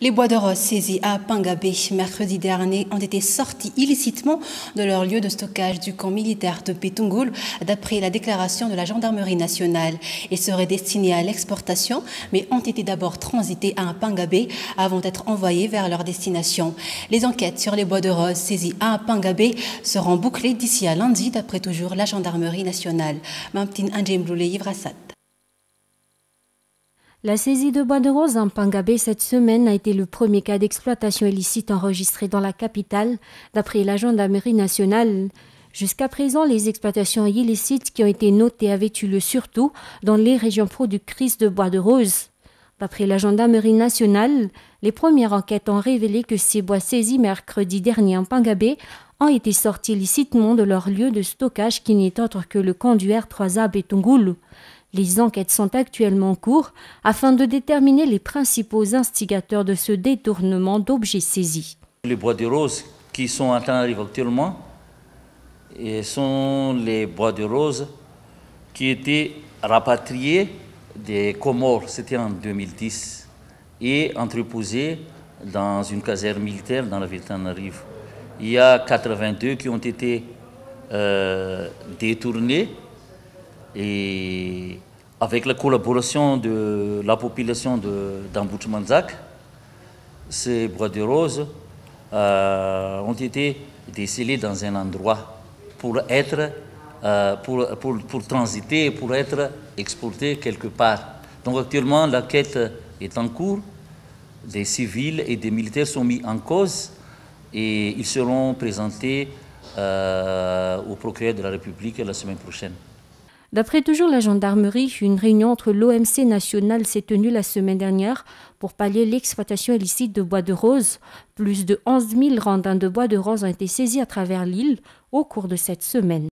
Les bois de rose saisis à Pangabé mercredi dernier ont été sortis illicitement de leur lieu de stockage du camp militaire de Pétungoul, d'après la déclaration de la gendarmerie nationale. Ils seraient destinés à l'exportation, mais ont été d'abord transités à Pangabé avant d'être envoyés vers leur destination. Les enquêtes sur les bois de rose saisis à Pangabé seront bouclées d'ici à lundi, d'après toujours la gendarmerie nationale. Mamtin la saisie de bois de rose en Pangabé cette semaine a été le premier cas d'exploitation illicite enregistré dans la capitale, d'après la gendarmerie nationale. Jusqu'à présent, les exploitations illicites qui ont été notées avaient eu le surtout dans les régions productrices de bois de rose. D'après la gendarmerie nationale, les premières enquêtes ont révélé que ces bois saisis mercredi dernier en Pangabé ont été sortis illicitement de leur lieu de stockage qui n'est autre que le conduire 3A Betungoulou. Les enquêtes sont actuellement en cours afin de déterminer les principaux instigateurs de ce détournement d'objets saisis. Les bois de rose qui sont en d'arriver actuellement sont les bois de rose qui étaient rapatriés des Comores, c'était en 2010, et entreposés dans une caserne militaire dans la ville d'Anarive. Il y a 82 qui ont été euh, détournés et avec la collaboration de la population d'Ambouchmanzak, ces bois de rose euh, ont été décelés dans un endroit pour être euh, pour, pour, pour, transiter, pour être exportés quelque part. Donc actuellement, la quête est en cours. Des civils et des militaires sont mis en cause et ils seront présentés euh, au procureur de la République la semaine prochaine. D'après toujours la gendarmerie, une réunion entre l'OMC national s'est tenue la semaine dernière pour pallier l'exploitation illicite de bois de rose. Plus de 11 000 randins de bois de rose ont été saisis à travers l'île au cours de cette semaine.